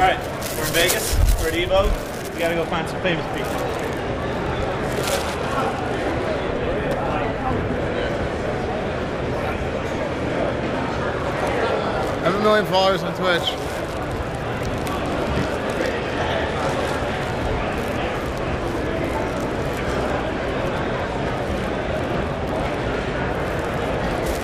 Alright, we're in Vegas. We're at Evo. We gotta go find some famous people. I have a million followers on Twitch.